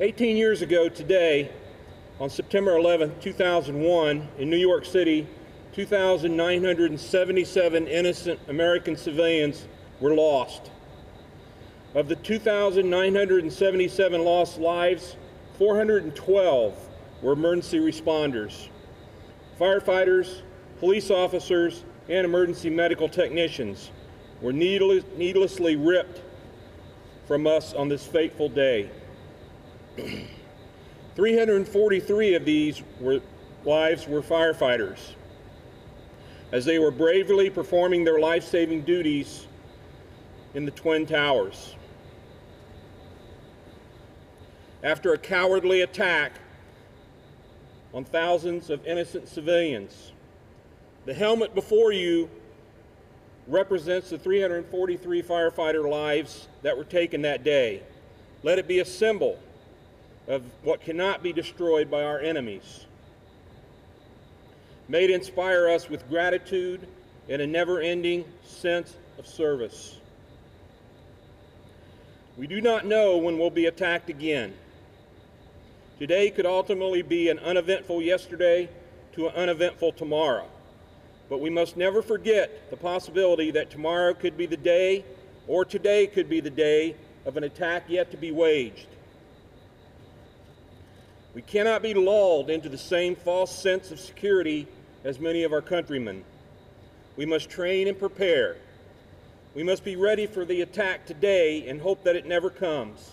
18 years ago today, on September 11, 2001, in New York City, 2,977 innocent American civilians were lost. Of the 2,977 lost lives, 412 were emergency responders, firefighters, police officers, and emergency medical technicians were needless, needlessly ripped from us on this fateful day. 343 of these were, lives were firefighters as they were bravely performing their life saving duties in the Twin Towers. After a cowardly attack on thousands of innocent civilians, the helmet before you represents the 343 firefighter lives that were taken that day. Let it be a symbol of what cannot be destroyed by our enemies. May it inspire us with gratitude and a never ending sense of service. We do not know when we'll be attacked again. Today could ultimately be an uneventful yesterday to an uneventful tomorrow. But we must never forget the possibility that tomorrow could be the day, or today could be the day, of an attack yet to be waged. We cannot be lulled into the same false sense of security as many of our countrymen. We must train and prepare. We must be ready for the attack today and hope that it never comes.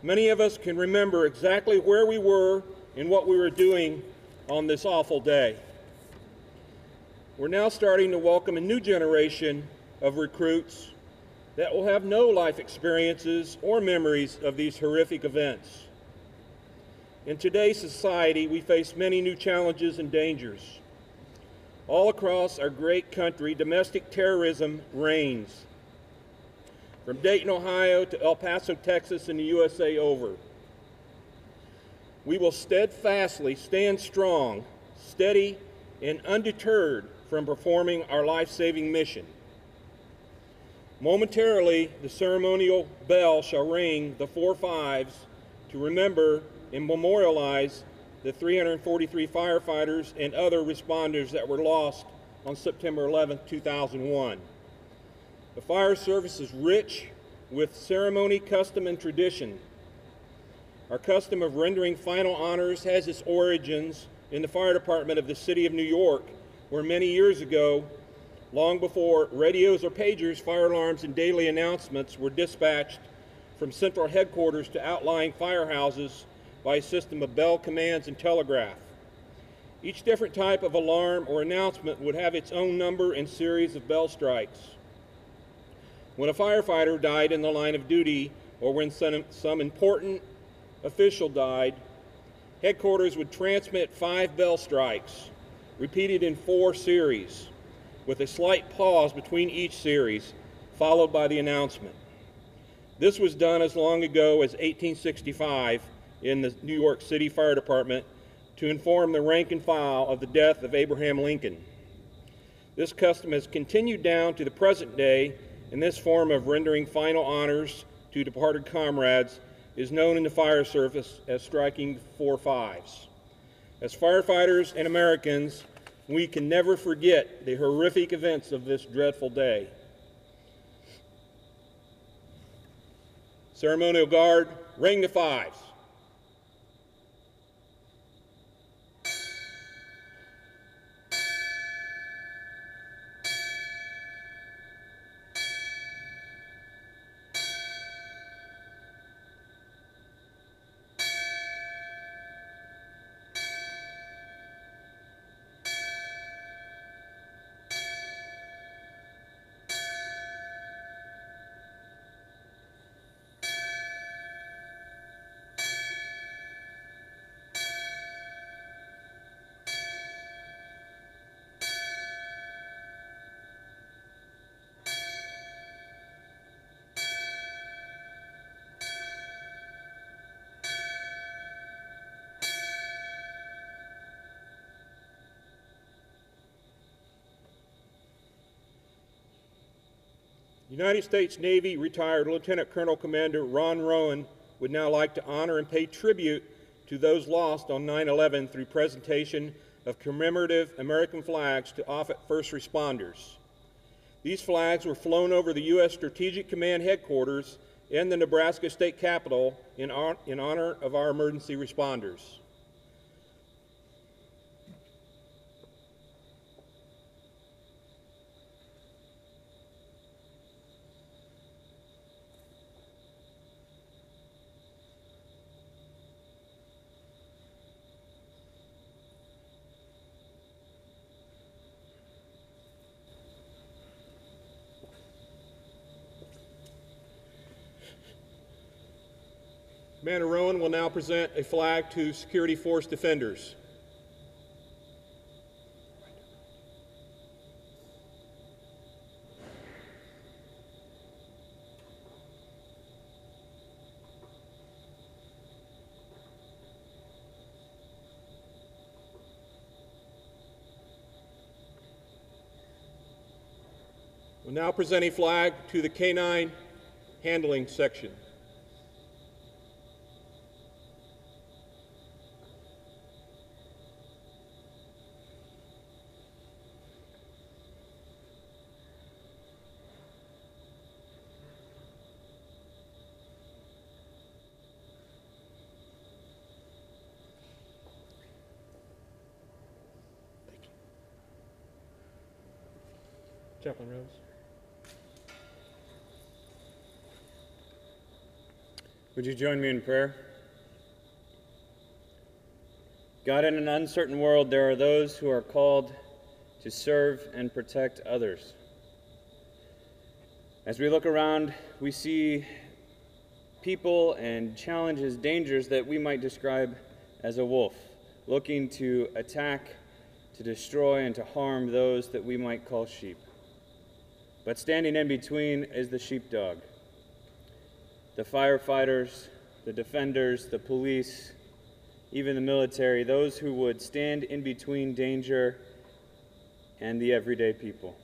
Many of us can remember exactly where we were and what we were doing on this awful day. We're now starting to welcome a new generation of recruits that will have no life experiences or memories of these horrific events. In today's society, we face many new challenges and dangers. All across our great country, domestic terrorism reigns. From Dayton, Ohio to El Paso, Texas, and the USA over. We will steadfastly stand strong, steady, and undeterred from performing our life saving mission. Momentarily, the ceremonial bell shall ring the four fives to remember and memorialize the 343 firefighters and other responders that were lost on September 11, 2001. The fire service is rich with ceremony, custom, and tradition. Our custom of rendering final honors has its origins in the fire department of the city of New York where many years ago, long before radios or pagers, fire alarms, and daily announcements were dispatched from central headquarters to outlying firehouses by a system of bell commands and telegraph. Each different type of alarm or announcement would have its own number and series of bell strikes. When a firefighter died in the line of duty or when some, some important official died, headquarters would transmit five bell strikes repeated in four series, with a slight pause between each series, followed by the announcement. This was done as long ago as 1865 in the New York City Fire Department to inform the rank and file of the death of Abraham Lincoln. This custom has continued down to the present day, and this form of rendering final honors to departed comrades is known in the fire service as striking four fives. As firefighters and Americans, we can never forget the horrific events of this dreadful day. Ceremonial guard, ring the fives. United States Navy retired Lieutenant Colonel Commander Ron Rowan would now like to honor and pay tribute to those lost on 9 11 through presentation of commemorative American flags to Offutt first responders. These flags were flown over the U.S. Strategic Command headquarters and the Nebraska State Capitol in honor of our emergency responders. Commander Rowan will now present a flag to security force defenders. We'll now present a flag to the K-9 handling section. Chaplain Rose. Would you join me in prayer? God, in an uncertain world, there are those who are called to serve and protect others. As we look around, we see people and challenges, dangers that we might describe as a wolf, looking to attack, to destroy, and to harm those that we might call sheep. But standing in between is the sheepdog. The firefighters, the defenders, the police, even the military, those who would stand in between danger and the everyday people.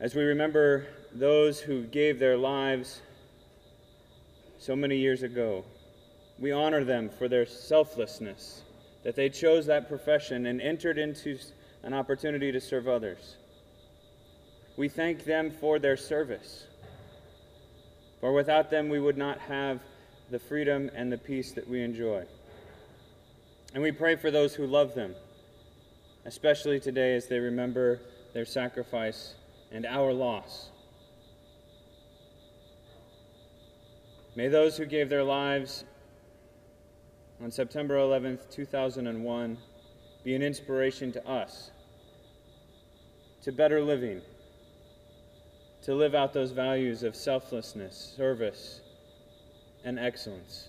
As we remember those who gave their lives so many years ago, we honor them for their selflessness, that they chose that profession and entered into an opportunity to serve others. We thank them for their service. For without them, we would not have the freedom and the peace that we enjoy. And we pray for those who love them, especially today as they remember their sacrifice and our loss. May those who gave their lives on September 11th, 2001, be an inspiration to us to better living to live out those values of selflessness, service, and excellence.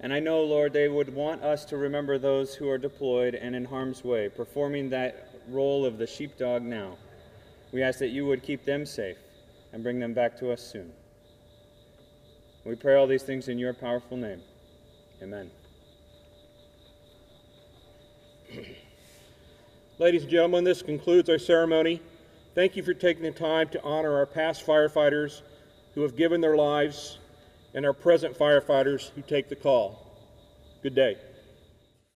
And I know, Lord, they would want us to remember those who are deployed and in harm's way, performing that role of the sheepdog now. We ask that you would keep them safe and bring them back to us soon. We pray all these things in your powerful name. Amen. Ladies and gentlemen, this concludes our ceremony. Thank you for taking the time to honor our past firefighters who have given their lives and our present firefighters who take the call. Good day.